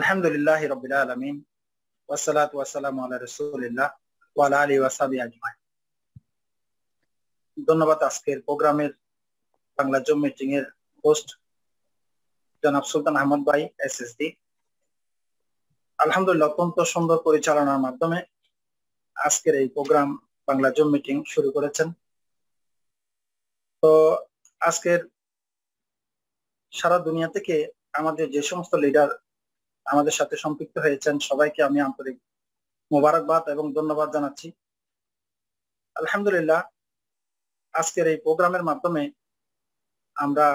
আলহামদুলিল্লাহ রবিল আলমিন ওয়াসালাত ওয়াসালাম আল্লাহ রসুলিল্লাহ ওয়ালা আলী ওয়াসাবি আজমাই ধন্যবাদ আজকের প্রোগ্রামের বাংলা মিটিং এর হোস্ট জনাব সুলতান আহমদ ভাই এস এস আলহামদুলিল্লাহ, অত্যন্ত সুন্দর পরিচালনার মাধ্যমে আজকের এই প্রোগ্রাম বাংলা জুম মিটিং শুরু করেছেন। তো আজকের সারা দুনিয়া থেকে আমাদের যে সমস্ত লিডার আমাদের সাথে সম্পৃক্ত হয়েছেন। সবাইকে আমি আন্তরিক মোবারকবাদ এবং ধন্যবাদ জানাচ্ছি। আলহামদুলিল্লাহ, আজকের এই প্রোগ্রামের মাধ্যমে আমরা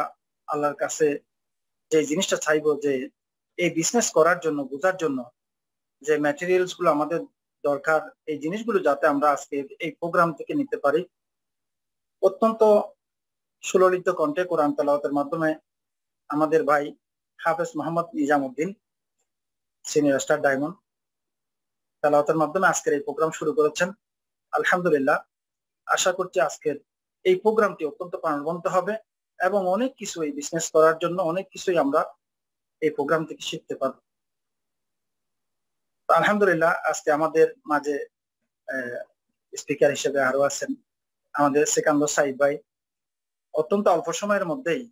আল্লাহর কাছে যে জিনিসটা চাইব, যে এই বিজনেস করার জন্য, বোঝার জন্য যে ম্যাটেরিয়ালসগুলো আমাদের দরকার, এই জিনিসগুলো যাতে আমরা আজকে এই প্রোগ্রাম থেকে নিতে পারি। অত্যন্ত সুললিত কণ্ঠে কোরআন তালাওয়াতের মাধ্যমে আমাদের ভাই Hafez Mohammad Nizamuddin senior star diamond তালাওয়াতের মাধ্যমে আজকের এই প্রোগ্রাম শুরু করেছেন। আলহামদুলিল্লাহ, আশা করছি আজকের এই প্রোগ্রামটি অত্যন্ত প্রাণবন্ত হবে এবং অনেক কিছু এই বিজনেস করার জন্য অনেক কিছুই আমরা এই প্রোগ্রাম থেকে শিখতে পারব। আলহামদুলিল্লাহ, আজকে আমাদের মাঝে স্পিকার হিসেবে আরও আছেন আমাদের সেকান্দ সাহিব ভাই। অত্যন্ত অল্প সময়ের মধ্যেই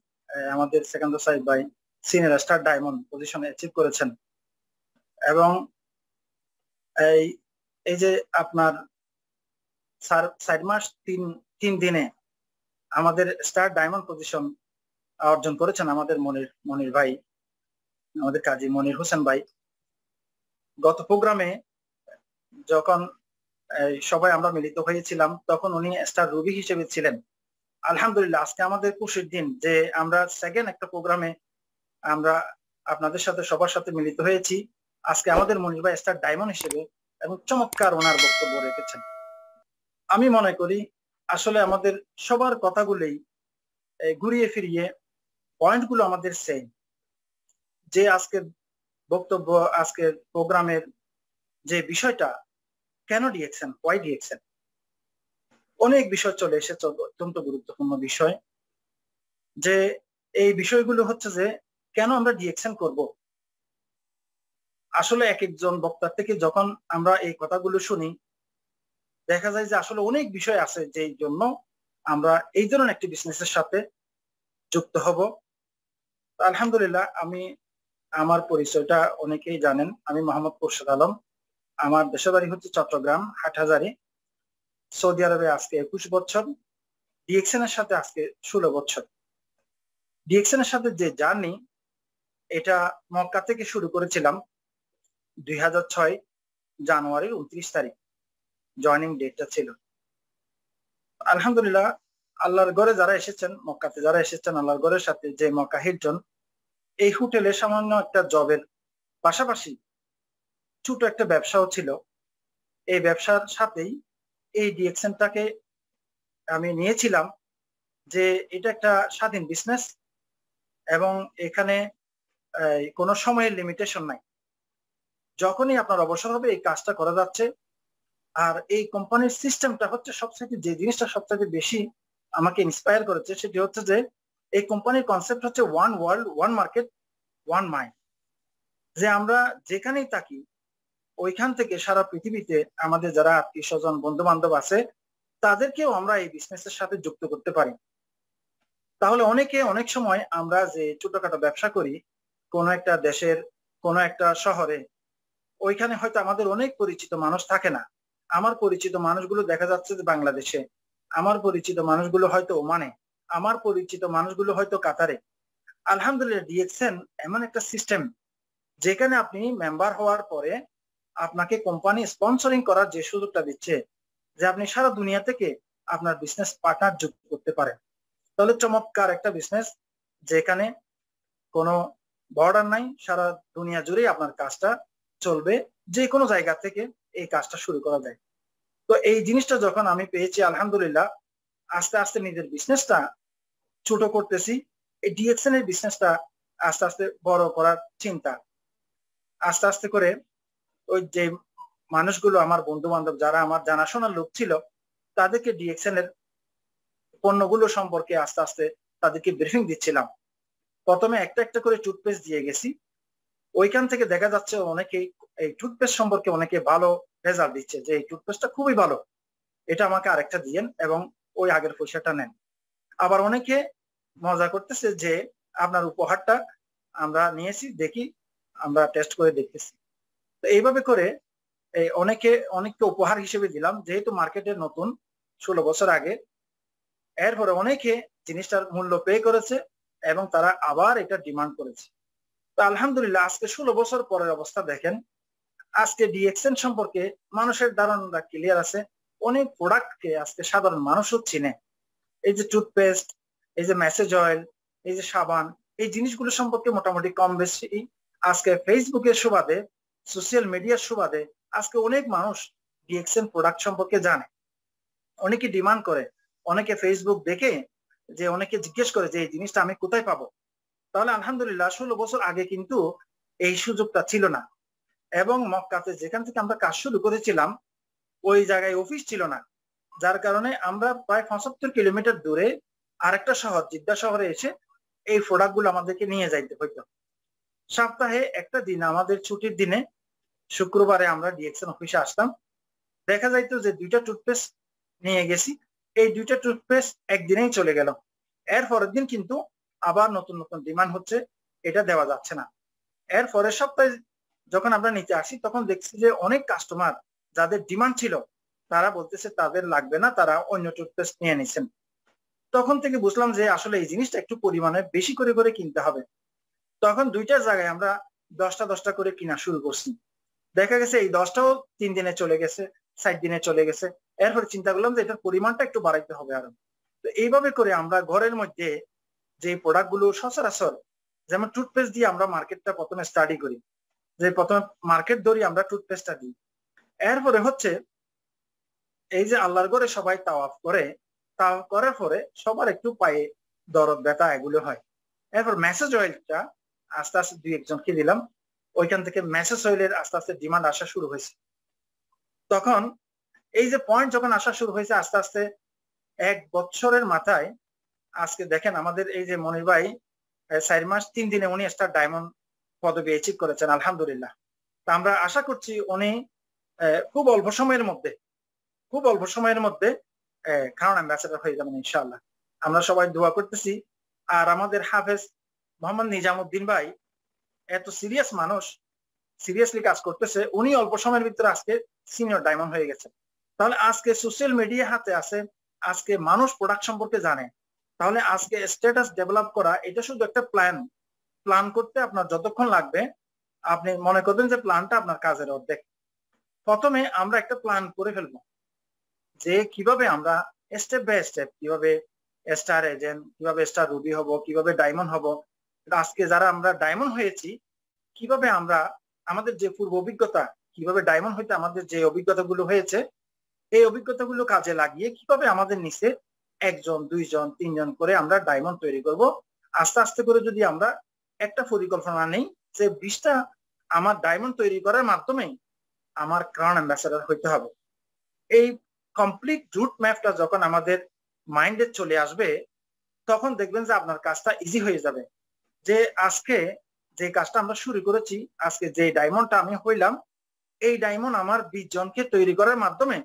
আমাদের সেকান্দ সাহিব ভাই সিনিয়র স্টার ডায়মন্ড পজিশনে অ্যাচিভ করেছেন। এবং এই এই যে আপনার চার মাস, তিন তিন দিনে আমাদের স্টার ডায়মন্ড পজিশন অর্জন করেছেন আমাদের মনির মনির ভাই, আমাদের কাজী মনির হোসেন ভাই। গত প্রোগ্রামে যখন সবাই আমরা মিলিত হয়েছিলাম, তখন উনি স্টার রুবি হিসেবে ছিলেন। আলহামদুলিল্লাহ, আজকে আমাদের খুশির দিন যে আমরা সেকেন্ড একটা প্রোগ্রামে আমরা আপনাদের সাথে, সবার সাথে মিলিত হয়েছি। আজকে আমাদের মনির ভাই স্টার ডায়মন্ড হিসেবে এবং চমৎকার ওনার বক্তব্য রেখেছেন। আমি মনে করি আসলে আমাদের সবার কথাগুলোই ঘুরিয়ে ফিরিয়ে পয়েন্টগুলো আমাদের সেম যে আজকের বক্তব্য, আজকের প্রোগ্রামের যে বিষয়টা কেন ডিএকশন ওয়াই ডিএকশন অনেক বিষয় চলে এসেছে অত্যন্ত গুরুত্বপূর্ণ বিষয়। যে এই বিষয়গুলো হচ্ছে যে কেন আমরা ডিএকশন করব? আসলে এক একজন বক্তার থেকে যখন আমরা এই কথাগুলো শুনি, দেখা যায় যে আসলে অনেক বিষয় আছে যেই জন্য আমরা এই ধরনের একটি বিজনেসের সাথে যুক্ত হব। আলহামদুলিল্লাহ, আমি আমার পরিচয়টা অনেকেই জানেন। আমি মোহাম্মদ খুরশেদ আলম। আমার দেশের হচ্ছে চট্টগ্রাম, হাটহাজারি। সৌদি আরবে আজকে একুশ বছর। ডিএক্সএন এর সাথে আজকে ষোলো বছর। ডিএক্সএন এর সাথে যে জার্নি এটা মক্কা থেকে শুরু করেছিলাম। দুই হাজার ছয় জানুয়ারির উনত্রিশ তারিখ জয়নিং ডেটটা ছিল। আলহামদুলিল্লাহ, আল্লাহর ঘরে যারা এসেছেন, মক্কাতে যারা এসেছেন, আল্লাহর ঘরের সাথে যে মক্কা হিলটন এই হোটেলে সামান্য একটা জবের পাশাপাশি ছোট একটা ব্যবসাও ছিল। এই ব্যবসার সাথেই এই ডিএকশনটাকে আমি নিয়েছিলাম যে এটা একটা স্বাধীন বিজনেস এবং এখানে কোনো সময়ের লিমিটেশন নাই। যখনই আপনার অবসর হবে, এই কাজটা করা যাচ্ছে। আর এই কোম্পানির সিস্টেমটা হচ্ছে সবচেয়ে যে জিনিসটা সবচেয়ে বেশি আমাকে ইন্সপায়ার করেছে, সেটি হচ্ছে যে এই কোম্পানির কনসেপ্ট হচ্ছে one world one market one mind যে আমরা যেখানেই থাকি, ওইখান থেকে সারা পৃথিবীতে আমাদের যারা আত্মীয় স্বজন বন্ধু বান্ধব আছে, তাদেরকেও আমরা এই বিজনেসের সাথে যুক্ত করতে পারি। তাহলে অনেকে অনেক সময় আমরা যে ছোটখাটো ব্যবসা করি, কোনো একটা দেশের, কোনো একটা শহরে ওইখানে হয়তো আমাদের অনেক পরিচিত মানুষ থাকে না। আমার পরিচিত মানুষগুলো দেখা যাচ্ছে যে বাংলাদেশে। আমার পরিচিত মানুষগুলো হয়তো ওমানে। আমার পরিচিত মানুষগুলো হয়তো কাতারে। আলহামদুলিল্লাহ, ডিএক্সএন এমন একটা সিস্টেম যেখানে আপনি মেম্বার হওয়ার পরে আপনাকে কোম্পানি স্পন্সরিং করার যে সুযোগটা দিচ্ছে, যে আপনি সারা দুনিয়া থেকে আপনার বিজনেস পার্টনার যুক্ত করতে পারেন। তাহলে চমৎকার একটা বিজনেস যেখানে কোনো বর্ডার নাই, সারা দুনিয়া জুড়েই আপনার কাজটা চলবে যে কোনো জায়গা থেকে এই কাজটা শুরু করা যায়। তো এই জিনিসটা যখন আমি পেয়েছি, আলহামদুলিল্লাহ, আস্তে আস্তে নিজের বিজনেসটা ছোট করতেছি। এই ডিএক্সএন এর বিজনেসটা আস্তে আস্তে বড় করার চিন্তা। আস্তে আস্তে করে ওই যে মানুষগুলো, আমার বন্ধু বান্ধব যারা আমার জানাশোনার লোক ছিল, তাদেরকে ডিএক্সএন এর পণ্যগুলো সম্পর্কে আস্তে আস্তে তাদেরকে ব্রিফিং দিচ্ছিলাম। প্রথমে একটা একটা করে টুথপেস্ট দিয়ে গেছি। ওইখান থেকে দেখা যাচ্ছে অনেকেই এই টুথপেস্ট সম্পর্কে অনেকে ভালো রেজাল্ট দিচ্ছে যে এই টুথপেস্টটা খুবই ভালো। এটা আমাকে আরেকটা দিয়েন এবং ওই আগের পয়সাটা নেন। আবার অনেকে মজা করতেছে যে আপনার উপহারটা আমরা নিয়েছি, দেখি, আমরা টেস্ট করে দেখতেছি। তো এইভাবে করে এই অনেকে, অনেককে উপহার হিসেবে দিলাম, যেহেতু মার্কেটে নতুন, ষোলো বছর আগে। এরপরে অনেকে জিনিসটার মূল্য পে করেছে এবং তারা আবার এটা ডিমান্ড করেছে। আলহামদুলিল্লাহ, আজকে ষোলো বছর পরের অবস্থা দেখেন। আজকে ডিএক্সএন সম্পর্কে মানুষের ধারণা ক্লিয়ার আছে। অনেক প্রোডাক্টকে আজকে সাধারণ মানুষও চিনে। এই যে টুথপেস্ট এই যে মেসেজ অয়েল এই যে সাবান, এই জিনিসগুলো সম্পর্কে মোটামুটি কম বেশি। আজকে ফেসবুকের সুবাদে সোশ্যাল মিডিয়ার সুবাদে আজকে অনেক মানুষ ডিএক্সএন প্রোডাক্ট সম্পর্কে জানে। অনেকে ডিমান্ড করে, অনেকে ফেসবুক দেখে যে, অনেকে জিজ্ঞেস করে যে, এই জিনিসটা আমি কোথায় পাবো? তাহলে আলহামদুলিল্লাহ ষোলো বছর আগে কিন্তু এই সুযোগটা ছিল না। এবং মক্কাতে যেখান থেকে আমরা কাজ শুরু করেছিলাম, ওই জায়গায় অফিস ছিল না। যার কারণে আমরা প্রায় পঁচাত্তর কিলোমিটার দূরে আরেকটা শহর জিদ্দা শহরে এসে এই প্রোডাক্টগুলো আমাদেরকে নিয়ে যাইতে হইতো। সপ্তাহে একটা দিন, আমাদের ছুটির দিনে শুক্রবারে আমরা ডিএক্সএন অফিসে আসতাম। দেখা যাইতো যে দুইটা টুথপেস্ট নিয়ে গেছি। এই দুইটা টুথপেস্ট একদিনেই চলে গেল। এর পরের দিন কিন্তু আবার নতুন নতুন ডিমান্ড হচ্ছে, এটা দেওয়া যাচ্ছে না। এর পরের সপ্তাহে যখন আমরা নিতে আসি, তখন দেখছি যে অনেক কাস্টমার যাদের ডিমান্ড ছিল, তারা বলতেছে তাদের লাগবে না, তারা অন্য টুথপেস্ট নিয়ে নিছেন। তখন থেকে বুঝলাম যে আসলে এই জিনিসটা একটু পরিমাণে বেশি করে করে কিনতে হবে। তখন দুইটা জায়গায় আমরা দশটা দশটা করে কিনা শুরু করছি। দেখা গেছে এই দশটাও তিন দিনে চলে গেছে ষাট দিনে চলে গেছে। এরপরে চিন্তা করলাম যে এটার পরিমাণটা একটু বাড়াইতে হবে আরও। তো এইভাবে করে আমরা ঘরের মধ্যে যে প্রোডাক্টগুলো সচরাচর যেমন টুথপেস্ট দিয়ে আমরা মার্কেটটা প্রথমে স্টাডি করি, যে প্রথমে মার্কেট ধরি আমরা টুথপেস্টটা দিই। এরপরে হচ্ছে এই যে আল্লাহর ঘরে সবাই তাওয়াফ করে, তাওয়াফ করার পরে সবার একটু পায়ে দরদ, ব্যথা এগুলো হয়। এরপর মেসেজ অয়েলটা আস্তে আস্তে দুই একজনকে দিলাম, ওইখান থেকে মেসেজ অয়েলের আস্তে আস্তে ডিমান্ড আসা শুরু হয়েছে। তখন এই যে পয়েন্ট যখন আসা শুরু হয়েছে আস্তে আস্তে এক বছরের মাথায় আজকে দেখেন আমাদের এই যে মনির ভাই চার মাস, তিন দিনে উনি স্টার ডায়মন্ড পদবি অ্যাচিভ করেছেন, আলহামদুলিল্লাহ। তা আমরা আশা করছি উনি খুব অল্প সময়ের মধ্যে, খুব অল্প সময়ের মধ্যে কারণ অ্যাম্বাসেডার হয়ে যাবেন ইনশাল্লাহ আমরা সবাই দোয়া করতেছি। আর আমাদের হাফেজ মোহাম্মদ নিজামুদ্দিন ভাই, এত সিরিয়াস মানুষ সিরিয়াসলি কাজ করতেছে, উনি অল্প সময়ের ভিতরে আজকে সিনিয়র ডায়মন্ড হয়ে গেছে তাহলে আজকে সোশ্যাল মিডিয়া হাতে আছে, আজকে মানুষ প্রোডাক্ট সম্পর্কে জানে। তাহলে আজকে স্ট্যাটাস ডেভেলপ করা, এটা শুধু একটা প্ল্যান প্ল্যান করতে আপনার যতক্ষণ লাগবে, আপনি মনে করবেন যে প্ল্যানটা আপনার কাজের অর্ধেক। প্রথমে আমরা একটা প্ল্যান করে ফেলব যে কীভাবে আমরা স্টেপ বাই স্টেপ কীভাবে স্টার এজেন্ট কীভাবে স্টার রুবি হব, কীভাবে ডায়মন্ড হব। আজকে যারা আমরা ডায়মন্ড হয়েছি, কীভাবে আমরা আমাদের যে পূর্ব অভিজ্ঞতা, কীভাবে ডায়মন্ড হইতে আমাদের যে অভিজ্ঞতাগুলো হয়েছে, এই অভিজ্ঞতাগুলো কাজে লাগিয়ে কীভাবে আমাদের নিচে একজন, দুইজন, তিনজন করে আমরা ডায়মন্ড তৈরি করব। আস্তে আস্তে করে যদি আমরা একটা পরিকল্পনা নেই যে বিশটা আমার ডায়মন্ড তৈরি করার মাধ্যমে আমার ক্রাউন অ্যাম্বাসেডার হইতে হবে। এই কমপ্লিট রুট ম্যাপটা যখন আমাদের মাইন্ডে চলে আসবে, তখন দেখবেন যে আপনার কাজটা ইজি হয়ে যাবে। যে আজকে যে কাজটা আমরা শুরু করেছি, আজকে যে ডায়মন্ডটা আমি হইলাম, এই ডায়মন্ড আমার বিশ জনকে তৈরি করার মাধ্যমে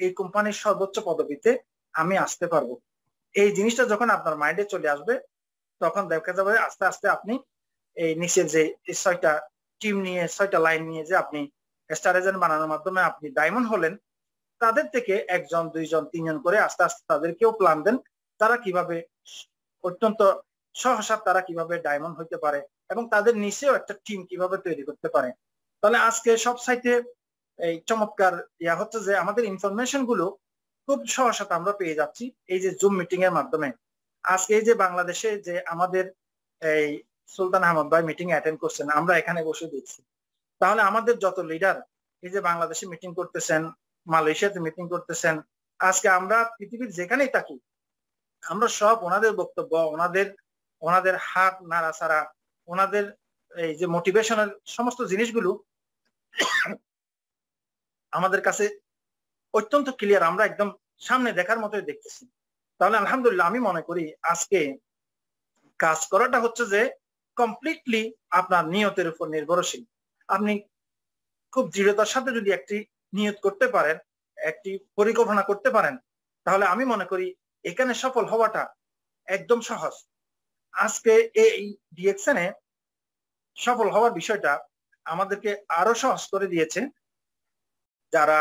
এই কোম্পানির সর্বোচ্চ পদবিতে আমি আসতে পারব। এই জিনিসটা যখন আপনার মাইন্ডে চলে আসবে, তখন দেখা যাবে আস্তে আস্তে আপনি এই নিচের যে ছয়টা টিম নিয়ে, ছয়টা লাইন নিয়ে যে আপনি বানানোর মাধ্যমে আপনি ডায়মন্ড হলেন, তাদের থেকে একজন, দুইজন, তিনজন করে আস্তে আস্তে তাদেরকেও প্ল্যান দেন, তারা কীভাবে অত্যন্ত সহসা তারা কীভাবে ডায়মন্ড হইতে পারে এবং তাদের নিচেও একটা টিম কীভাবে তৈরি করতে পারে। তাহলে আজকে সব সাইটে এই চমৎকার ইয়া হচ্ছে যে আমাদের ইনফরমেশনগুলো খুব সহসাতে আমরা পেয়ে যাচ্ছি এই যে জুম মিটিং এর মাধ্যমে। আজকে এই যে বাংলাদেশে যে আমাদের এই সুলতান আহমদ ভাই মিটিং অ্যাটেন্ড করছেন, আমরা এখানে বসে দেখছি। তাহলে আমাদের যত লিডার এই যে বাংলাদেশে মিটিং করতেছেন, মালয়েশিয়াতে মিটিং করতেছেন, আজকে আমরা পৃথিবীর যেখানেই থাকি, আমরা সব ওনাদের বক্তব্য, ওনাদের ওনাদের হাত নাড়াচাড়া, ওনাদের এই যে মোটিভেশনের সমস্ত জিনিসগুলো আমাদের কাছে অত্যন্ত ক্লিয়ার আমরা একদম সামনে দেখার মতোই দেখতেছি। তাহলে আলহামদুলিল্লাহ আমি মনে করি আজকে কাজ করাটা হচ্ছে যে কমপ্লিটলি আপনার নিয়তের উপর নির্ভরশীল। আপনি খুব দৃঢ়তার সাথে যদি একটি নিয়ত করতে পারেন, একটি পরিকল্পনা করতে পারেন, তাহলে আমি মনে করি এখানে সফল হওয়াটা একদম সহজ। আজকে এই ডিএকশনে সফল হওয়ার বিষয়টা আমাদেরকে আরও সহজ করে দিয়েছে। যারা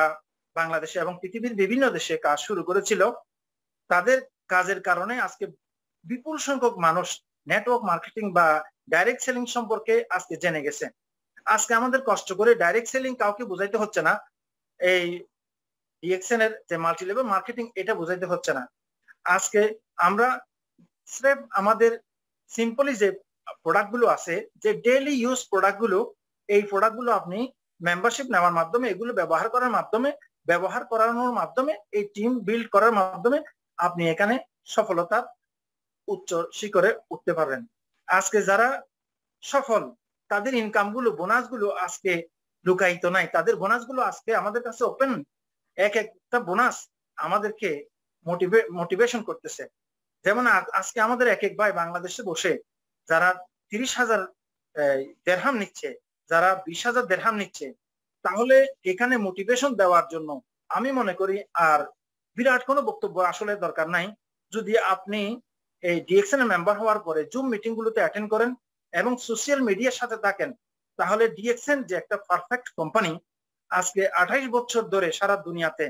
বাংলাদেশে এবং পৃথিবীর বিভিন্ন দেশে কাজ শুরু করেছিল। তাদের কাজের কারণে আজকে বিপুল সংখ্যক মানুষ নেটওয়ার্ক মার্কেটিং বা ডাইরেক্ট সেলিং সম্পর্কে আজকে জেনে গেছে। আজকে আমাদের কষ্ট করে ডাইরেক্ট সেলিং কাউকে বুঝাইতে হচ্ছে না। এই ডিএক্সএন এর যে মাল্টি লেভেল মার্কেটিং এটা বুঝাইতে হচ্ছে না। আজকে আমরা স্রেফ আমাদের সিম্পলি যে প্রোডাক্টগুলো আছে, যে ডেইলি ইউজ প্রোডাক্টগুলো, এই প্রোডাক্টগুলো আপনি মেম্বারশিপ নেওয়ার মাধ্যমে, এগুলো ব্যবহার করার মাধ্যমে ব্যবহার করানোর মাধ্যমে, এই টিম বিল্ড করার মাধ্যমে আপনি এখানে সফলতার উচ্চ শিখরে উঠতে পারবেন। আজকে যারা সফল, তাদের ইনকামগুলো বোনাসগুলো আজকে লুকায়িত নাই। তাদের বোনাসগুলো আজকে আমাদের কাছে ওপেন এক একটা বোনাস আমাদেরকে মোটিভে মোটিভেশন করতেছে। যেমন আজকে আমাদের এক এক ভাই বাংলাদেশে বসে, যারা তিরিশ হাজার দেড়হাম নিচ্ছে, যারা বিশ হাজার দেড়হাম নিচ্ছে তাহলে এখানে মোটিভেশন দেওয়ার জন্য আমি মনে করি আর বিরাট কোনো বক্তব্য আসলে দরকার নাই। যদি আপনি এই ডিএক্সএন মেম্বার হওয়ার পরে জুম মিটিং গুলোতে অ্যাটেন্ড করেন এবং সোশ্যাল মিডিয়ার সাথে থাকেন, তাহলে ডিএক্সএন যে একটা পারফেক্ট কোম্পানি আজকে আঠাইশ বছর ধরে সারা দুনিয়াতে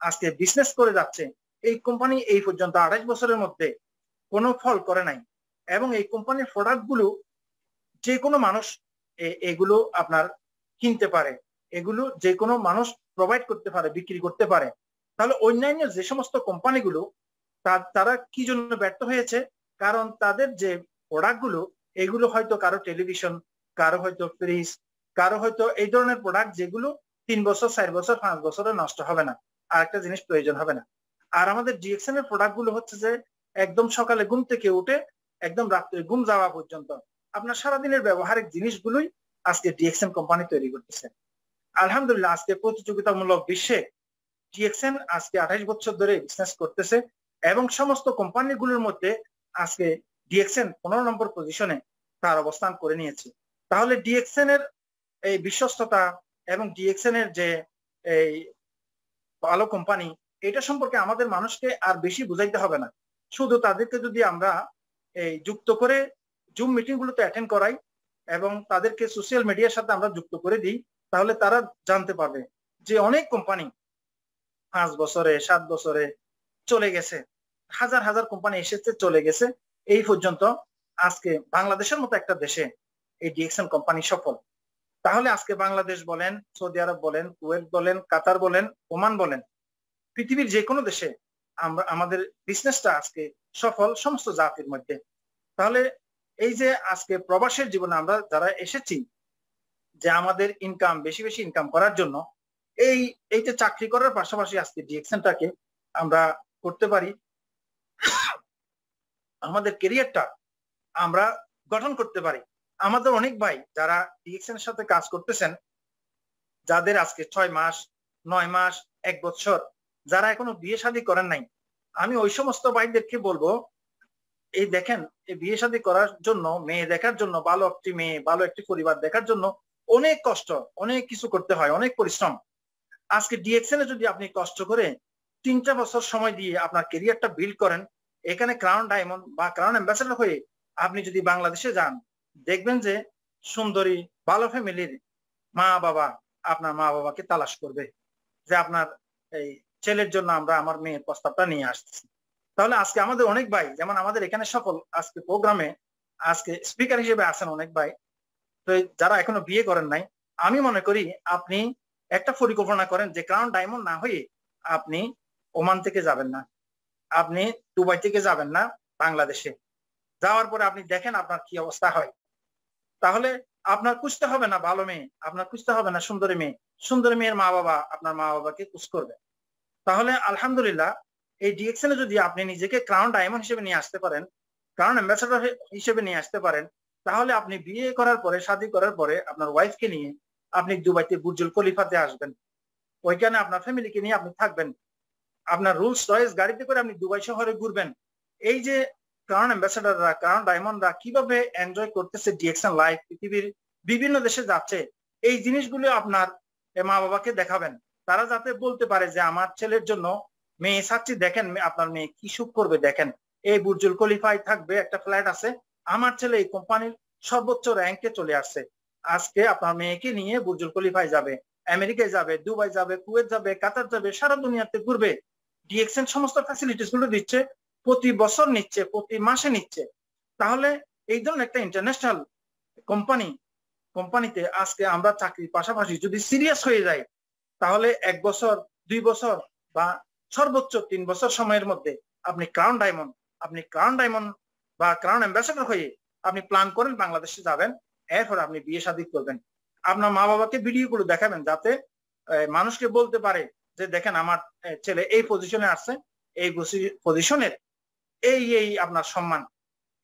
আজকে বিজনেস করে যাচ্ছে, এই কোম্পানি এই পর্যন্ত আঠাইশ বছরের মধ্যে কোনো ফল করে নাই। এবং এই কোম্পানির প্রোডাক্টগুলো যে কোনো মানুষ এগুলো আপনার কিনতে পারে। এগুলো যে কোনো মানুষ প্রোভাইড করতে পারে, বিক্রি করতে পারে। তাহলে অন্যান্য যে সমস্ত কোম্পানিগুলো তারা কি জন্য ব্যর্থ হয়েছে? কারণ তাদের যে প্রোডাক্টগুলো, এগুলো হয়তো কারও টেলিভিশন কারও হয়তো ফ্রিজ কারও হয়তো এই ধরনের প্রোডাক্ট যেগুলো তিন বছর, চার বছর, পাঁচ বছরে নষ্ট হবে না। আর একটা জিনিস প্রয়োজন হবে না। আর আমাদের ডিএক্সএন এর প্রোডাক্টগুলো হচ্ছে যে, একদম সকালে ঘুম থেকে উঠে একদম রাত্রে ঘুম যাওয়া পর্যন্ত। আপনার সারাদিনের ব্যবহারিক জিনিসগুলোই আজকে ডিএক্সএন কোম্পানি তৈরি করতেছে। আলহামদুলিল্লাহ, আজকে প্রতিযোগিতামূলক বিশ্বে ডিএক্সএন আজকে আঠাইশ বছর ধরে বিজনেস করতেছে এবং সমস্ত কোম্পানিগুলোর মধ্যে আজকে ডিএক্সএন পনেরো নম্বর পজিশনে তার অবস্থান করে নিয়েছে। তাহলে ডিএক্সএন এর এই বিশ্বস্ততা এবং ডিএক্সএন এর যে এই ভালো কোম্পানি এটা সম্পর্কে আমাদের মানুষকে আর বেশি বুঝাইতে হবে না। শুধু তাদেরকে যদি আমরা এই যুক্ত করে জুম মিটিং গুলোতে অ্যাটেন্ড করাই এবং তাদেরকে সোশ্যাল মিডিয়ার সাথে আমরা যুক্ত করে দিই তাহলে তারা জানতে পারবে যে অনেক কোম্পানি পাঁচ বছরে, সাত বছরে চলে গেছে। হাজার হাজার কোম্পানি এসেছে, চলে গেছে। এই পর্যন্ত আজকে বাংলাদেশের মতো একটা দেশে এই ডিএক্সএন কোম্পানি সফল। তাহলে আজকে বাংলাদেশ বলেন, সৌদি আরব বলেন, কুয়েত বলেন, কাতার বলেন, ওমান বলেন, পৃথিবীর যে কোনো দেশে আমরা, আমাদের বিজনেসটা আজকে সফল সমস্ত জাতির মধ্যে। তাহলে এই যে আজকে প্রবাসের জীবনে আমরা যারা এসেছি যে আমাদের ইনকাম বেশি বেশি ইনকাম করার জন্য এই এই যে চাকরি করার পাশাপাশি আজকে ডিএক্সএনটাকে আমরা করতে পারি, আমাদের কেরিয়ারটা আমরা গঠন করতে পারি। আমাদের অনেক ভাই যারা ডিএক্সএন এর সাথে কাজ করতেছেন, যাদের আজকে ছয় মাস, নয় মাস, এক বছর, যারা এখনও বিয়ে শাদী করেন নাই, আমি ওই সমস্ত ভাইদেরকে বলব, এই দেখেন, এই বিয়ে শাদী করার জন্য, মেয়ে দেখার জন্য, ভালো একটি মেয়ে, ভালো একটি পরিবার দেখার জন্য অনেক কষ্ট, অনেক কিছু করতে হয়, অনেক পরিশ্রম। আজকে ডিএক্সএন এ যদি আপনি কষ্ট করে তিনটা বছর সময় দিয়ে আপনার কেরিয়ারটা বিল্ড করেন, এখানে ক্রাউন ডায়মন্ড বা ক্রাউন অ্যাম্বাসেডর হয়ে আপনি যদি বাংলাদেশে যান, দেখবেন যে সুন্দরী, ভালো ফ্যামিলির মা বাবা আপনার মা বাবাকে তালাশ করবে যে আপনার এই ছেলের জন্য আমরা আমার মেয়ের প্রস্তাবটা নিয়ে আসতেছি। তাহলে আজকে আমাদের অনেক ভাই, যেমন আমাদের এখানে সকল আজকে প্রোগ্রামে আজকে স্পিকার হিসেবে আছেন অনেক ভাই তো যারা এখনও বিয়ে করেন নাই, আমি মনে করি আপনি একটা পরিকল্পনা করেন যে ক্রাউন ডায়মন্ড না হয়ে আপনি ওমান থেকে যাবেন না। আপনি দুবাই থেকে যাবেন না বাংলাদেশে। যাওয়ার পরে আপনি দেখেন আপনার কি অবস্থা হয়। তাহলে আপনার খুঁজতে হবে না ভালো মেয়ে, আপনার খুঁজতে হবে না সুন্দরী মেয়ে। সুন্দরী মেয়ের মা বাবা আপনার মা বাবাকে খুঁজ করবে। তাহলে আলহামদুলিল্লাহ এই ডিএক্সএনে যদি আপনি নিজেকে ক্রাউন ডায়মন্ড হিসেবে নিয়ে আসতে পারেন ক্রাউন অ্যাম্বাসেডর হিসেবে নিয়ে আসতে পারেন তাহলে আপনি বিয়ে করার পরে, শাদী করার পরে আপনার ওয়াইফকে নিয়ে আপনি দুবাইতে বুর্জুল খলিফাতে আসবেন। ওইখানে আপনার ফ্যামিলিকে নিয়ে আপনি থাকবেন। আপনার রুলস রয়েস গাড়িতে করে আপনি দুবাই শহরে ঘুরবেন। এই যে ক্রাউন অ্যাম্বাসেডাররা ক্রাউন ডায়মন্ডরা কীভাবে এনজয় করতেছে ডিএক্সএন লাইফ পৃথিবীর বিভিন্ন দেশে যাচ্ছে, এই জিনিসগুলো আপনার মা বাবাকে দেখাবেন। তারা যাতে বলতে পারে যে, আমার ছেলের জন্য মেয়ে সাচ্ছি দেখেন, আপনার মেয়ে কি সুখ করবে, দেখেন। এই বুর্জুল কোয়ালিফাই থাকবে, একটা ফ্ল্যাট আছে আমার ছেলে এই কোম্পানির সর্বোচ্চ র্যাঙ্কে চলে আসছে। আজকে আপনার মেয়েকে নিয়ে বুর্জুল কোয়ালিফাই যাবে, আমেরিকায় যাবে, দুবাই যাবে, কুয়েত যাবে, কাতার যাবে, সারা দুনিয়াতে ঘুরবে। ডিএক্সএন সমস্ত ফ্যাসিলিটিসগুলো দিচ্ছে, প্রতি বছর নিচ্ছে, প্রতি মাসে নিচ্ছে। তাহলে এই ধরনের একটা ইন্টারন্যাশনাল কোম্পানি কোম্পানিতে আজকে আমরা চাকরির পাশাপাশি যদি সিরিয়াস হয়ে যাই, তাহলে এক বছর, দুই বছর বা সর্বোচ্চ তিন বছর সময়ের মধ্যে আপনি ক্রাউন ডায়মন্ড আপনি ক্রাউন ডায়মন্ড বা ক্রাউন অ্যাম্বাসেডর হয়ে আপনি প্ল্যান করেন বাংলাদেশে যাবেন, এরপর আপনি বিয়ে শাদী করবেন। আপনার মা বাবাকে ভিডিও গুলো দেখাবেন যাতে মানুষকে বলতে পারে যে, দেখেন, আমার ছেলে এই পজিশনে আসছে, এই পজিশনের এই এই আপনার সম্মান।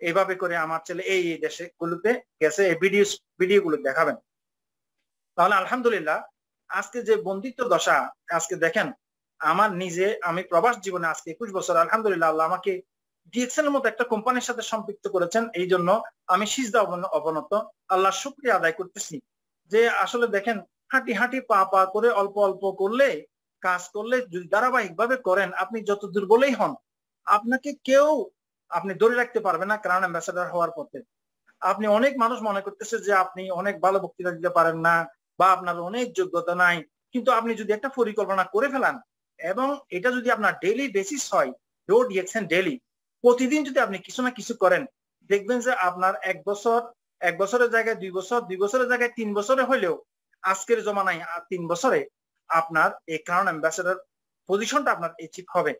এইভাবে করে আমার ছেলে এই এই দেশে গুলোতে গেছে, এই ভিডিও ভিডিও গুলো দেখাবেন। তাহলে আলহামদুলিল্লাহ, আজকে যে বন্দিত্ব দশা, আজকে দেখেন, আমার নিজে, আমি প্রবাস জীবনে আজকে একুশ বছর, আলহামদুলিল্লাহ, আল্লাহ আমাকে ডিএক্সএল এর মতো একটা কোম্পানির সাথে সম্পৃক্ত করেছেন এই জন্য আমি সিজদা অবনত। আল্লাহ শুক্রিয়া আদায় করতেছি যে আসলে দেখেন, হাঁটি হাঁটি পা পা করে অল্প অল্প করলে, কাজ করলে যদি ধারাবাহিক ভাবে করেন, আপনি যত দুর্বলেই হন, আপনাকে কেউ, আপনি ধরে রাখতে পারবে না ক্রাউন অ্যাম্বাসেডার হওয়ার পথে। আপনি অনেক মানুষ মনে করতেছে যে আপনি অনেক ভালো বক্তৃতা দিতে পারেন না বা আপনার অনেক যোগ্যতা নাই, কিন্তু আপনি যদি একটা পরিকল্পনা করে ফেলান এবং এটা যদি আপনার ডেইলি বেসিস হয় রোড ডিএকশন ডেলি প্রতিদিন যদি আপনি কিছু না কিছু করেন, দেখবেন যে আপনার এক বছর, এক বছরের জায়গায় দুই বছর, দুই বছরের জায়গায় তিন বছরে হলেও আজকের জমানায় তিন বছরে আপনার এই ক্রাউন অ্যাম্বাসেডার পজিশনটা আপনার এচিভ হবে।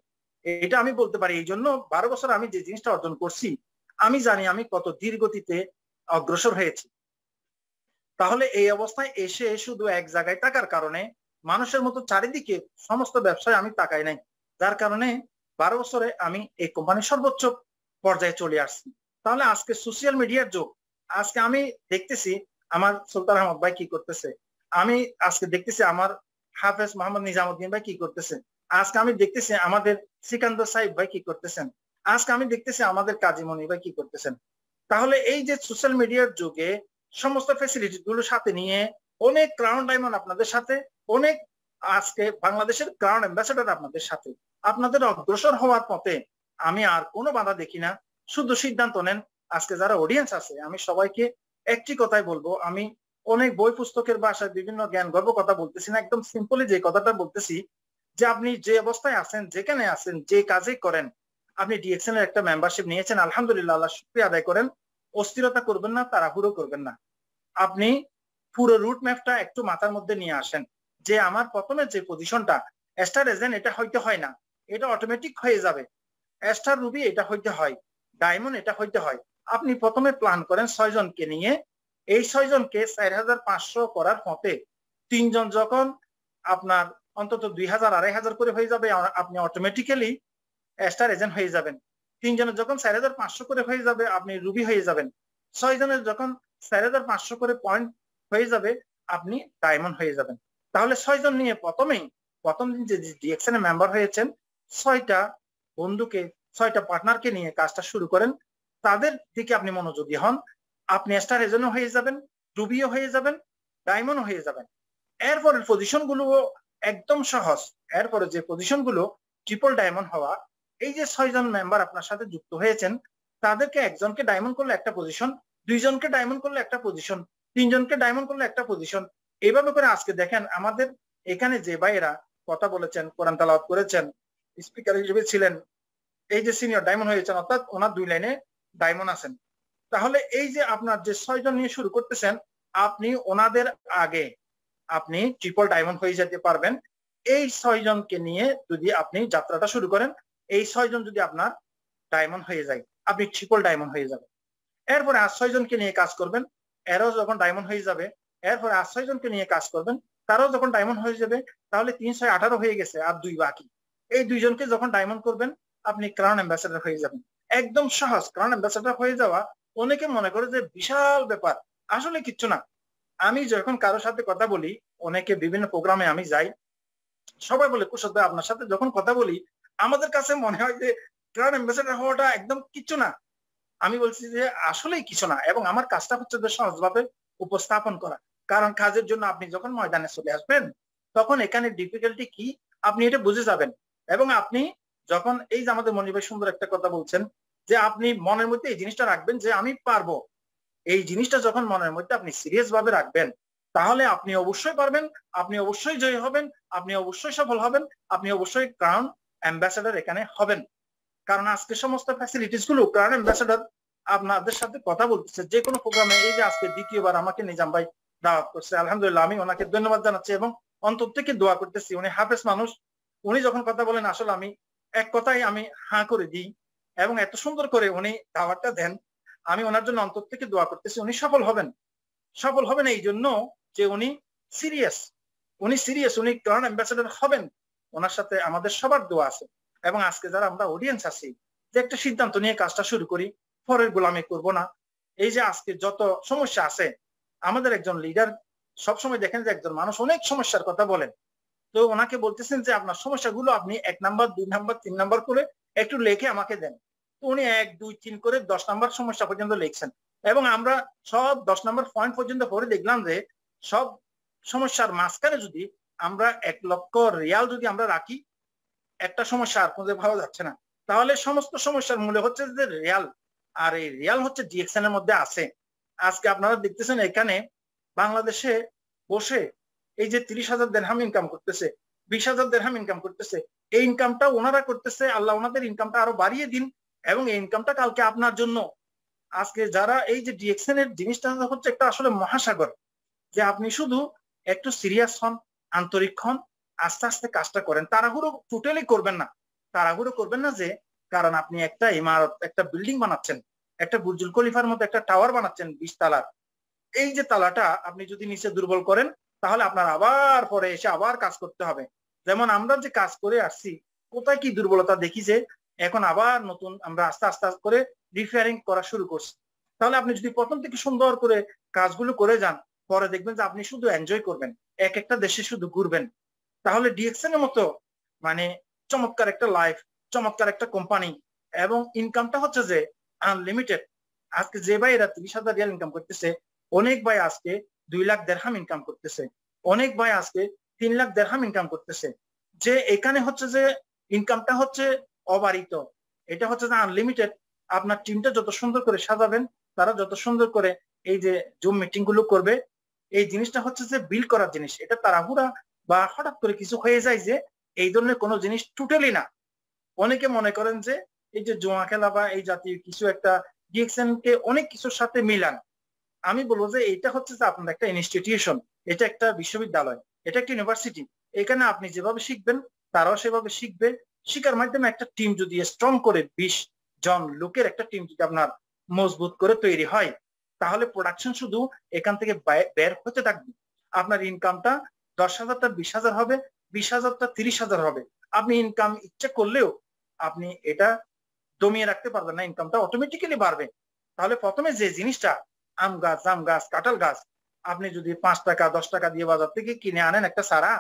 এটা আমি বলতে পারি, এই জন্য বারো বছর আমি যে জিনিসটা অর্জন করছি, আমি জানি আমি কত ধীরগতিতে অগ্রসর হয়েছি। তাহলে এই অবস্থায় এসে শুধু এক জায়গায় থাকার কারণে মানুষের মতো চারিদিকে সমস্ত ব্যবসায় আমি তাকাই নাই। যার কারণে বারো বছরে আমি এই কোম্পানির সর্বোচ্চ পর্যায়ে চলে আসছি। তাহলে আজকে সোশ্যাল মিডিয়ার যুগ। আজকে আমি দেখতেছি আমার সুলতান আহমদ ভাই কি করতেছে। আমি আজকে দেখতেছি আমার হাফেজ মোহাম্মদ নিজামুদ্দিন ভাই কি করতেছে। আজকে আমি দেখতেছি আমাদের সিকান্দর সাহিব ভাই কি করতেছেন। আজকে আমি দেখতেছি আমাদের কাজী মনি ভাই কি করতেছেন। তাহলে এই যে সোশ্যাল মিডিয়ার যুগে সমস্ত ফেসিলিটি গুলো সাথে নিয়ে অনেক ক্রাউন ডায়মন্ড আপনাদের সাথে, অনেক আজকে বাংলাদেশের ক্রাউন অ্যাম্বাসেডার আপনাদের সাথে। আপনাদের অগ্রসর হওয়ার পথে আমি আর কোনো বাধা দেখি না। শুধু সিদ্ধান্ত নেন। আজকে যারা অডিয়েন্স আছে, আমি সবাইকে একটি কথাই বলব। আমি অনেক বই পুস্তকের ভাষায় বিভিন্ন জ্ঞান গর্ব কথা বলতেছি না, একদম সিম্পলি যে কথাটা বলতেছি, যে আপনি যে অবস্থায় আছেন, যেখানে আছেন, যে কাজে করেন, আপনি ডিএক্সএন এর একটা মেম্বারশিপ নিয়েছেন, আলহামদুলিল্লাহ, আল্লাহ শুক্রিয়া আদায় করেন। অস্থিরতা করবেন না, তাড়াহুড়ো করবেন না। আপনি পুরো রুট ম্যাপটা একটু মাথার মধ্যে নিয়ে আসেন। যে আমার প্রথমে যে পজিশনটা স্টার এজেন্ট এটা হয়তো হয় না। এটা অটোমেটিক হয়ে যাবে স্টার রুবি এটা হইতে হয় ডায়মন্ড এটা হইতে হয় আপনি প্রথমে প্ল্যান করেন ছয় জনকে নিয়ে এই ছয় জনকে চার হাজার পাঁচশো করার পথে তিনজন যখন আপনার অন্তত দুই হাজার আড়াই হাজার করে হয়ে যাবে আপনি অটোমেটিক্যালি স্টার এজেন্ট হয়ে যাবেন তিনজনের যখন চার হাজার পাঁচশো করে হয়ে যাবে আপনি রুবি হয়ে যাবেন ছয় জনের যখন চার হাজার পাঁচশো করে পয়েন্ট হয়ে যাবে আপনি ডায়মন্ড হয়ে যাবেন তাহলে ছয় জন নিয়ে প্রথমেই প্রথম দিন যে ডিএক্সএন এ মেম্বার হয়েছেন ছয়টা বন্ধুকে, ছয়টা পার্টনারকে নিয়ে কাজটা শুরু করেন। তাদের দিকে আপনি মনোযোগী হন। আপনি স্টার এজেন্টও হয়ে যাবেন রুবিও হয়ে যাবেন ডায়মন্ড হয়ে যাবেন। এরপরের পজিশনগুলো একদম সহজ। এরপরে যে পজিশনগুলো ট্রিপল ডায়মন্ড হওয়া, এই যে ছয়জন মেম্বার আপনার সাথে যুক্ত হয়েছেন, তাদেরকে একজনকে ডায়মন্ড করলে একটা পজিশন দুইজনকে ডায়মন্ড করলে একটা পজিশন তিনজনকে ডায়মন্ড করলে একটা পজিশন এইভাবে করে আজকে দেখেন আমাদের এখানে যে ভাইয়েরা কথা বলেছেন, কোরআন তালাওয়াত করেছেন স্পিকার হিসেবে ছিলেন। এই যে সিনিয়র ডায়মন্ড হয়েছেন অর্থাৎ ওনার দুই লাইনে ডায়মন্ড আছেন। তাহলে এই যে আপনার যে ছয়জন নিয়ে শুরু করতেছেন, আপনি ওনাদের আগে আপনি ট্রিপল ডায়মন্ড হয়ে যেতে পারবেন। এই ছয়জনকে নিয়ে যদি আপনি যাত্রাটা শুরু করেন, এই ছয়জন যদি আপনার ডায়মন্ড হয়ে যায়, আপনি ট্রিপল ডায়মন্ড হয়ে যাবেন। এরপরে আর ছয়জনকে নিয়ে কাজ করবেন, এরও যখন ডায়মন্ড হয়ে যাবে, এরপরে আর ছয়জনকে নিয়ে কাজ করবেন, তারাও যখন ডায়মন্ড হয়ে যাবে, তাহলে তিন, ছয়, আঠারো হয়ে গেছে, আর দুই বাকি। এই দুইজনকে যখন ডায়মন্ড করবেন, আপনি ক্রাউন অ্যাম্বাসেডার হয়ে যাবেন। একদম সহজ ক্রাউন অ্যাম্বাসেডার হয়ে যাওয়া অনেকে মনে করে যে বিশাল ব্যাপার। আসলে কিচ্ছু না। আমি যখন কারোর সাথে কথা বলি, অনেকে বিভিন্ন প্রোগ্রামে আমি যাই, সবাই বলে কুশল ভাই, আপনার সাথে যখন কথা বলি, আমাদের কাছে মনে হয় যে ক্রাউন অ্যাম্বাসেডার হওয়াটা একদম কিচ্ছু না। আমি বলছি যে, আসলেই কিছু না। এবং আমার কাজটা হচ্ছে যে সহজভাবে উপস্থাপন করা। কারণ কাজের জন্য আপনি যখন ময়দানে চলে আসবেন, তখন এখানে ডিফিকাল্টি কি? আপনি এটা বুঝে যাবেন। এবং আপনি যখন এই যে আমাদের মনিভাই সুন্দর একটা কথা বলছেন, যে আপনি মনের মধ্যে এই জিনিসটা রাখবেন যে আমি পারব। এই জিনিসটা যখন মনের মধ্যে আপনি সিরিয়াস ভাবে রাখবেন, তাহলে আপনি অবশ্যই পারবেন, আপনি অবশ্যই জয়ী হবেন, আপনি অবশ্যই সফল হবেন, আপনি অবশ্যই ক্রাউন অ্যাম্বাসেডার এখানে হবেন। কারণ আজকে সমস্ত ফ্যাসিলিটিসগুলো ক্রাউন অ্যাম্বাসেডার আপনাদের সাথে কথা বলতেছে। যে কোনো প্রোগ্রামে এই যে আজকে দ্বিতীয়বার আমাকে নিজাম ভাই দাওয়াত করছে, আলহামদুলিল্লাহ, আমি ওনাকে ধন্যবাদ জানাচ্ছি এবং অন্তর থেকে দোয়া করতেছি। উনি হাফেজ মানুষ উনি যখন কথা বলেন, আসলে আমি এক কথাই আমি হাঁ করে দিই এবং এত সুন্দর করে উনি দাওয়াতটা দেন। আমি ওনার জন্য অন্তর থেকে দোয়া করতেছি, উনি সফল হবেন। সফল হবেন এই জন্য যে উনি সিরিয়াস উনি সিরিয়াস উনি কারণ অ্যাম্বাসেডার হবেন। ওনার সাথে আমাদের সবার দোয়া আছে এবং আজকে যারা আমরা অডিয়েন্স আছি, যে একটা সিদ্ধান্ত নিয়ে কাজটা শুরু করি, পরের গোলামি করব না। এই যে আজকে যত সমস্যা আছে, আমাদের একজন লিডার সবসময় দেখেন যে একজন মানুষ অনেক সমস্যার কথা বলেন। তো ওনাকে বলতেছেন যে, আপনার সমস্যাগুলো আপনি এক নাম্বার, দুই নাম্বার, তিন নাম্বার করে একটু লেখে আমাকে দেন। তো উনি এক, দুই, তিন করে দশ নাম্বার সমস্যা পর্যন্ত লিখছেন। এবং আমরা সব দশ নাম্বার পয়েন্ট পর্যন্ত পরে দেখলাম যে, সব সমস্যার মাঝখানে যদি আমরা এক লক্ষ রিয়াল যদি আমরা রাখি, একটা সমস্যা আর খুঁজে পাওয়া যাচ্ছে না। তাহলে সমস্ত সমস্যার মূল্য হচ্ছে যে রিয়াল। আর এই রিয়াল হচ্ছে ডিএক্সএন এর মধ্যে আছে। আজকে আপনারা দেখতেছেন এখানে বাংলাদেশে বসে এই যে তিরিশ হাজার দেড়হাম ইনকাম করতেছে, বিশ হাজার দেড়হাম ইনকাম করতেছে, এই ইনকামটা ওনারা করতেছে, আল্লাহ ওনাদের ইনকামটা আরও বাড়িয়ে দিন এবং এই ইনকামটা কালকে আপনার জন্য। আজকে যারা এই যে ডিএক্সএন এর জিনিসটা হচ্ছে একটা আসলে মহাসাগর, যে আপনি শুধু একটু সিরিয়াস হন, আন্তরিক হন, আস্তে আস্তে কাজটা করেন। তাড়াহুড়ো টোটালি করবেন না। তাড়াহুড়ো করবেন না যে, কারণ আপনি একটা ইমারত, একটা বিল্ডিং বানাচ্ছেন, একটা বুর্জুল কলিফার মতো একটা টাওয়ার বানাচ্ছেন বিশ তালার। এই যে তালাটা আপনি যদি নিচে দুর্বল করেন তাহলে আপনার আবার পরে এসে আবার কাজ করতে হবে। যেমন আমরা যে কাজ করে আসছি, কোথায় কি দুর্বলতা দেখি যে, এখন আবার নতুন আমরা আস্তে আস্তে করে রিপেয়ারিং করা শুরু করছি। তাহলে আপনি যদি প্রথম থেকে সুন্দর করে কাজগুলো করে যান, পরে দেখবেন যে আপনি শুধু এনজয় করবেন, এক একটা দেশে শুধু ঘুরবেন। তাহলে ডিএক্সএন এর মতো মানে চমৎকার একটা লাইফ চমৎকার একটা কোম্পানি এবং ইনকামটা হচ্ছে যে আনলিমিটেড আজকে যে ভাই এরা তিরিশ হাজার রিয়াল ইনকাম করতেছে, অনেক ভাই আজকে দুই লাখ দেড়হাম ইনকাম করতেছে। অনেক ভাই আজকে তিন লাখ দেড়হাম ইনকাম করতেছে। যে এখানে হচ্ছে যে ইনকামটা হচ্ছে অবারিত। এটা হচ্ছে যে আনলিমিটেড আপনার টিমটা যত সুন্দর করে সাজাবেন, তারা যত সুন্দর করে এই যে জুম মিটিংগুলো করবে, এই জিনিসটা হচ্ছে যে বিল করার জিনিস। এটা তাড়াহুড়া বা হঠাৎ করে কিছু হয়ে যায় যে এই ধরনের কোনো জিনিস টোটালি না। অনেকে মনে করেন যে এই যে জোয়া খেলা বা এই জাতীয় কিছু একটা ডিএক্সএন কে অনেক কিছুর সাথে মিলান। আমি বলব যে এটা হচ্ছে যে আপনার একটা ইনস্টিটিউশন এটা একটা বিশ্ববিদ্যালয়, এটা একটা ইউনিভার্সিটি এখানে আপনি যেভাবে শিখবেন, তারাও সেভাবে শিখবে। শিখার মাধ্যমে একটা টিম যদি স্ট্রং করে, বিশ জন লোকের একটা টিম যদি আপনার মজবুত করে তৈরি হয়, তাহলে প্রোডাকশন শুধু এখান থেকে বের হতে থাকবে। আপনার ইনকামটা দশ হাজারটা বিশ হাজার হবে, বিশ হাজারটা তিরিশ হাজার হবে। আপনি ইনকাম ইচ্ছা করলেও আপনি এটা দমিয়ে রাখতে পারবেন না ইনকামটা অটোমেটিক্যালি বাড়বে। তাহলে প্রথমে যে জিনিসটা আম গাছ জাম গাছ, কাঁঠাল গাছ। আপনি যদি পাঁচ টাকা, দশ টাকা দিয়ে বাজার থেকে কিনে আনেন একটা সারা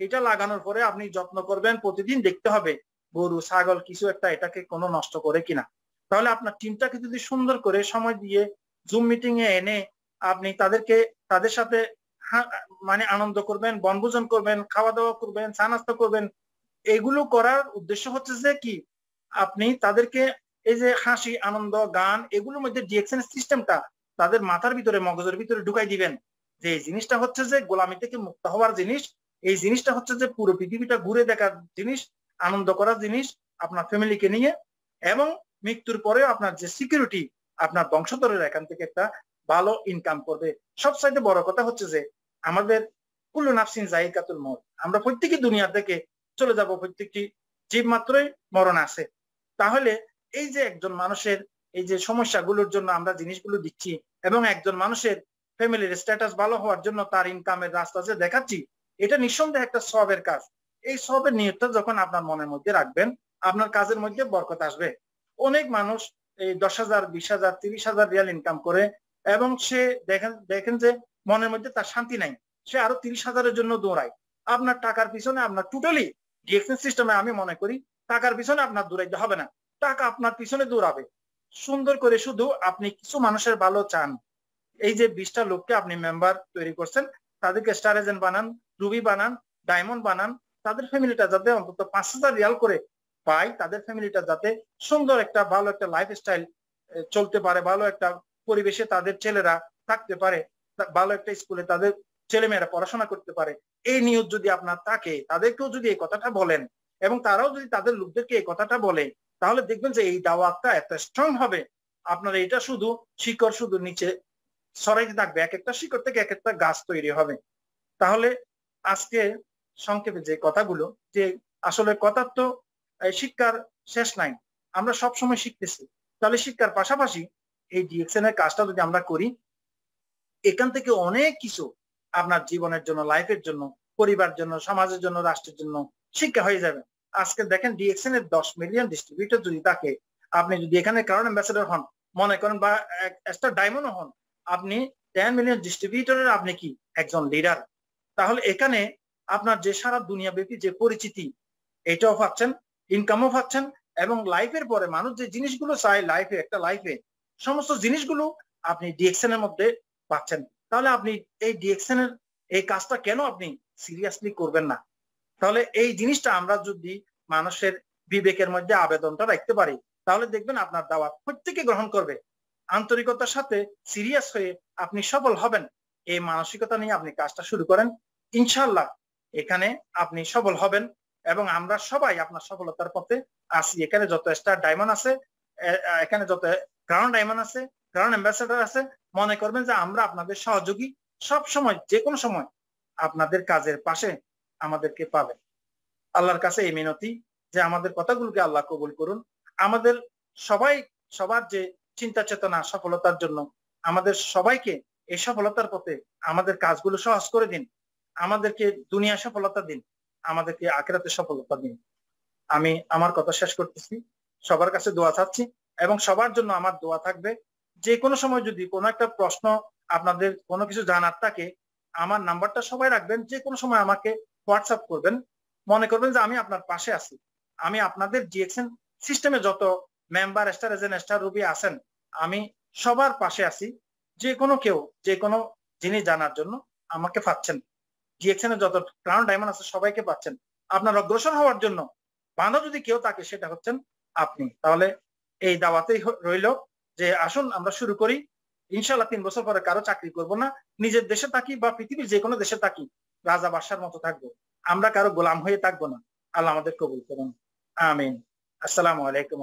এটা লাগানোর পরে আপনি যত্ন করবেন, প্রতিদিন দেখতে হবে, গরু, ছাগল কিছু একটা এটাকে কোনো নষ্ট করে কিনা। তাহলে আপনার টিমটাকে যদি সুন্দর করে সময় দিয়ে জুম মিটিং এ এনে আপনি তাদেরকে, তাদের সাথে মানে আনন্দ করবেন, বনভোজন করবেন খাওয়া দাওয়া করবেন, চা নাস্তা করবেন, এগুলো করার উদ্দেশ্য হচ্ছে যে কি, আপনি তাদেরকে এই যে হাসি, আনন্দ, গান, এগুলোর মধ্যে ডিএকশন সিস্টেমটা তাদের মাথার ভিতরে, মগজের ভিতরে ঢুকাই দিবেন। যে এই জিনিসটা হচ্ছে যে গোলামি থেকে মুক্ত হওয়ার জিনিস, এই জিনিসটা হচ্ছে যে পুরো পৃথিবীটা ঘুরে দেখার জিনিস, আনন্দ করার জিনিস আপনার ফ্যামিলিকে নিয়ে এবং মৃত্যুর পরে আপনার যে সিকিউরিটি আপনার বংশধরের এখান থেকে একটা ভালো ইনকাম করবে। সবচাইতে বড় কথা হচ্ছে যে আমাদের কুল্লু নাফসিন জাহিকাতুল মত আমরা প্রত্যেকই দুনিয়া থেকে চলে যাব, প্রত্যেকটি জীব মাত্রই মরণ আছে। তাহলে এই যে একজন মানুষের এই যে সমস্যাগুলোর জন্য আমরা জিনিসগুলো দিচ্ছি এবং একজন মানুষের ফ্যামিলির স্ট্যাটাস ভালো হওয়ার জন্য তার ইনকামের রাস্তা যে দেখাচ্ছি, এটা নিঃসন্দেহে একটা সবের কাজ। এই সবের নিয়তটা যখন আপনার মনের মধ্যে রাখবেন, আপনার কাজের মধ্যে বরকত আসবে। অনেক মানুষ এই দশ হাজার, বিশ হাজার, তিরিশ হাজার রিয়াল ইনকাম করে এবং সে দেখেন দেখেন যে মনের মধ্যে তার শান্তি নাই। সে আরও তিরিশ হাজারের জন্য দৌড়ায়। আপনার টাকার পিছনে আপনার টোটালি ডিএক্সএন সিস্টেমে আমি মনে করি, টাকার পিছনে আপনার দৌড়াইতে হবে না। টাকা আপনার পিছনে দৌড়াবে। সুন্দর করে শুধু আপনি কিছু মানুষের ভালো চান। এই যে বিশটা লোককে আপনি মেম্বার তৈরি করছেন, তাদেরকে স্টার এজেন্ট বানান রুবি বানান ডায়মন্ড বানান, তাদের ফ্যামিলিটা যাতে অন্তত পাঁচ হাজার রিয়াল করে পায়, তাদের ফ্যামিলিটা যাতে সুন্দর একটা ভালো একটা লাইফ স্টাইল চলতে পারে, ভালো একটা পরিবেশে তাদের ছেলেরা থাকতে পারে ভালো একটা স্কুলে তাদের ছেলেমেয়েরা পড়াশোনা করতে পারে। এই নিউজ যদি আপনার থাকে, তাদেরকেও যদি এই কথাটা বলেন এবং তারাও যদি তাদের লোকদেরকে এই কথাটা বলে তাহলে দেখবেন যে এই দাওয়াতটা এত স্ট্রং হবে। আপনার এটা শুধু শিকড় শুধু নিচে সরাইতে থাকবে। এক একটা শিকড় থেকে এক একটা গাছ তৈরি হবে। তাহলে আজকে সংক্ষেপে যে কথাগুলো, যে আসলে কথার তো শিক্ষার শেষ নাই। আমরা সব সময় শিখতেছি। তাহলে শিক্ষার পাশাপাশি এই ডিএক্সএন এর কাজটা যদি আমরা করি, এখান থেকে অনেক কিছু আপনার জীবনের জন্য লাইফের জন্য পরিবার জন্য, সমাজের জন্য, রাষ্ট্রের জন্য শিক্ষা হয়ে যাবে। আজকে দেখেন ডিএক্সএন এর দশ মিলিয়ন ডিস্ট্রিবিউটর যদি থাকে, আপনি যদি এখানে কারণ অ্যাম্বাসেডর হন, মনে করেন বা একটা ডায়মন্ড হন, আপনি টেন মিলিয়ন ডিস্ট্রিবিউটরের আপনি কি? একজন লিডার তাহলে এখানে আপনার যে সারা দুনিয়া ব্যাপী যে পরিচিতি, এটাও পাচ্ছেন ইনকামও পাচ্ছেন, এবং লাইফের পরে মানুষ যে জিনিসগুলো চায় লাইফে একটা লাইফে সমস্ত জিনিসগুলো আপনি ডিএক্সএন এর মধ্যে পাচ্ছেন। তাহলে আপনি এই ডিএক্সএন এর, এই কাজটা কেন আপনি সিরিয়াসলি করবেন না? তাহলে এই জিনিসটা আমরা যদি মানুষের বিবেকের মধ্যে আবেদনটা রাখতে পারি, তাহলে দেখবেন আপনার দাওয়াত প্রত্যেকে গ্রহণ করবে। আন্তরিকতার সাথে সিরিয়াস হয়ে আপনি সফল হবেন। এই মানসিকতা নিয়ে আপনি কাজটা শুরু করেন। ইনশাল্লাহ এখানে আপনি সফল হবেন এবং আমরা সবাই আপনার সফলতার পথে আসি এখানে যত স্টার ডায়মন্ড আছে এখানে যত গ্রাউন্ড ডায়মন্ড আছে গ্রাউন্ড অ্যাম্বাসেডার আছে, মনে করবেন যে আমরা আপনাদের সহযোগী সব সময় যে কোনো সময় আপনাদের কাজের পাশে আমাদেরকে পাবেন। আল্লাহর কাছে এই মিনতি যে আমাদের কথাগুলোকে আল্লাহ কবুল করুন। আমাদের সবাই, সবার যে চিন্তা চেতনা, সফলতার জন্য আমাদের সবাইকে এই সফলতার পথে আমাদের কাজগুলো সহজ করে দিন। আমাদেরকে দুনিয়া সফলতা দিন, আমাদেরকে আখেরাতে সফলতা দিন। আমি আমার কথা শেষ করতেছি। সবার কাছে দোয়া চাচ্ছি এবং সবার জন্য আমার দোয়া থাকবে। যে কোনো সময় যদি কোনো একটা প্রশ্ন আপনাদের কোনো কিছু জানার থাকে, আমার নাম্বারটা সবাই রাখবেন। যে কোনো সময় আমাকে হোয়াটসঅ্যাপ করবেন, মনে করবেন যে আমি আপনার পাশে আছি। আমি আপনাদের জিএক্সএন সিস্টেমে যত member star agent star ruby আছেন, আমি সবার পাশে আছি। যে কোনো কেউ, যে কোনো জিনিস জানার জন্য আমাকে পাচ্ছেন। জিএক্সএন এর যত ক্রাউন ডায়মন্ড আছে সবাইকে পাচ্ছেন। আপনার অগ্রসর হওয়ার জন্য বাঁধা যদি কেউ থাকে, সেটা হচ্ছেন আপনি। তাহলে এই দাওয়াতেই রইল যে আসুন, আমরা শুরু করি। ইনশাল্লাহ তিন বছর পরে কারও চাকরি করব না। নিজের দেশে থাকি বা পৃথিবীর যে কোনো দেশে থাকি। রাজা বাসার মতো থাকব। আমরা কারও গোলাম হয়ে থাকব না। আল্লাহ আমাদের কবুল করুন। আমিন। আসসালামু আলাইকুম